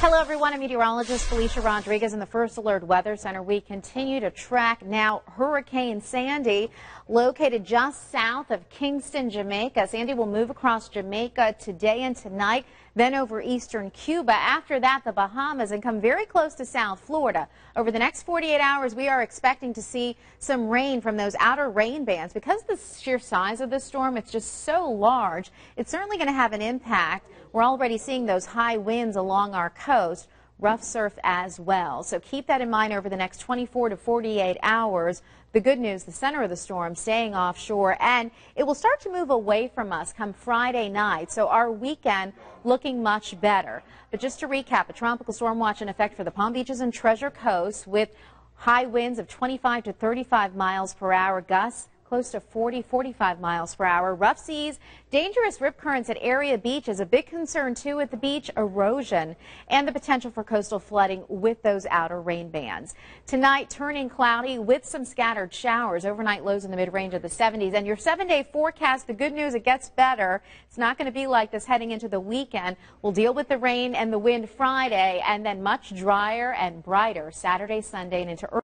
Hello, everyone. I'm meteorologist Felicia Rodriguez in the First Alert Weather Center. We continue to track now Hurricane Sandy, located just south of Kingston, Jamaica. Sandy will move across Jamaica today and tonight, then over eastern Cuba. After that, the Bahamas and come very close to South Florida. Over the next 48 hours, we are expecting to see some rain from those outer rain bands. Because of the sheer size of the storm, it's just so large, it's certainly going to have an impact. We're already seeing those high winds along our coast rough surf as well. So keep that in mind over the next 24 to 48 hours. The good news, the center of the storm staying offshore and it will start to move away from us come Friday night. So our weekend looking much better. But just to recap, a tropical storm watch in effect for the Palm Beaches and Treasure Coast with high winds of 25 to 35 miles per hour gusts close to 40, 45 miles per hour. Rough seas, dangerous rip currents at area beach is A big concern, too, at the beach, erosion and the potential for coastal flooding with those outer rain bands. Tonight, turning cloudy with some scattered showers. Overnight lows in the mid-range of the 70s. And your seven-day forecast, the good news, it gets better. It's not going to be like this heading into the weekend. We'll deal with the rain and the wind Friday and then much drier and brighter Saturday, Sunday, and into early